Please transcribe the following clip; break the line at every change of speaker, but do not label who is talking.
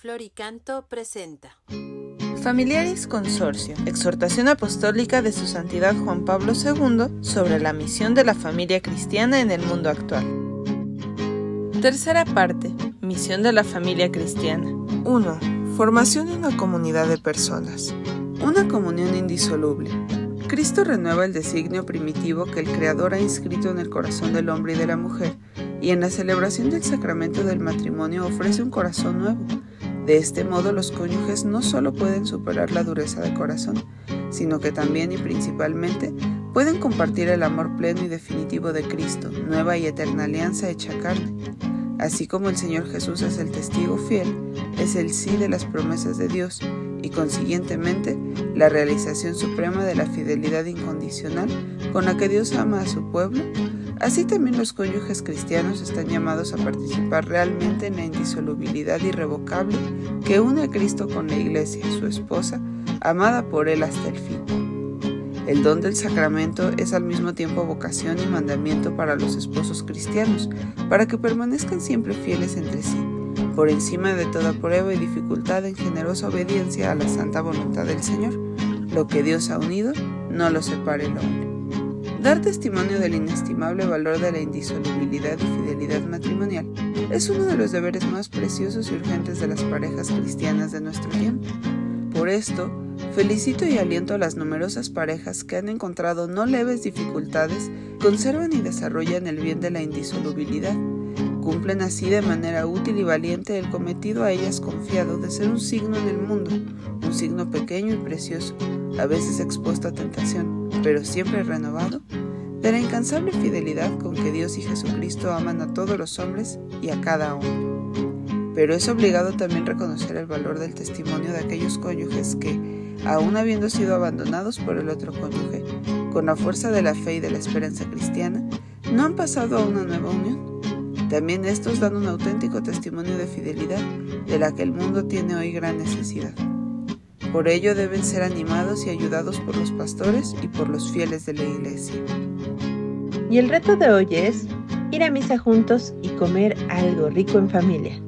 Floricanto presenta.
Familiaris Consorcio, exhortación apostólica de su Santidad Juan Pablo II sobre la misión de la familia cristiana en el mundo actual. Tercera parte, misión de la familia cristiana.
1. Formación de una comunidad de personas. Una comunión indisoluble. Cristo renueva el designio primitivo que el Creador ha inscrito en el corazón del hombre y de la mujer, y en la celebración del sacramento del matrimonio ofrece un corazón nuevo. De este modo los cónyuges no solo pueden superar la dureza de corazón, sino que también y principalmente pueden compartir el amor pleno y definitivo de Cristo, nueva y eterna alianza hecha carne. Así como el Señor Jesús es el testigo fiel, es el sí de las promesas de Dios y consiguientemente la realización suprema de la fidelidad incondicional con la que Dios ama a su pueblo, así también los cónyuges cristianos están llamados a participar realmente en la indisolubilidad irrevocable que une a Cristo con la Iglesia, su esposa, amada por Él hasta el fin. El don del sacramento es al mismo tiempo vocación y mandamiento para los esposos cristianos, para que permanezcan siempre fieles entre sí por encima de toda prueba y dificultad en generosa obediencia a la santa voluntad del Señor. Lo que Dios ha unido, no lo separe el hombre. Dar testimonio del inestimable valor de la indisolubilidad y fidelidad matrimonial es uno de los deberes más preciosos y urgentes de las parejas cristianas de nuestro tiempo. Por esto, felicito y aliento a las numerosas parejas que han encontrado no leves dificultades, conservan y desarrollan el bien de la indisolubilidad Cumplen así de manera útil y valiente el cometido a ellas confiado de ser un signo en el mundo, un signo pequeño y precioso, a veces expuesto a tentación, pero siempre renovado, de la incansable fidelidad con que Dios y Jesucristo aman a todos los hombres y a cada hombre. Pero es obligado también reconocer el valor del testimonio de aquellos cónyuges que, aun habiendo sido abandonados por el otro cónyuge, con la fuerza de la fe y de la esperanza cristiana, no han pasado a una nueva unión también estos dan un auténtico testimonio de fidelidad de la que el mundo tiene hoy gran necesidad. Por ello deben ser animados y ayudados por los pastores y por los fieles de la iglesia.
Y el reto de hoy es ir a misa juntos y comer algo rico en familia.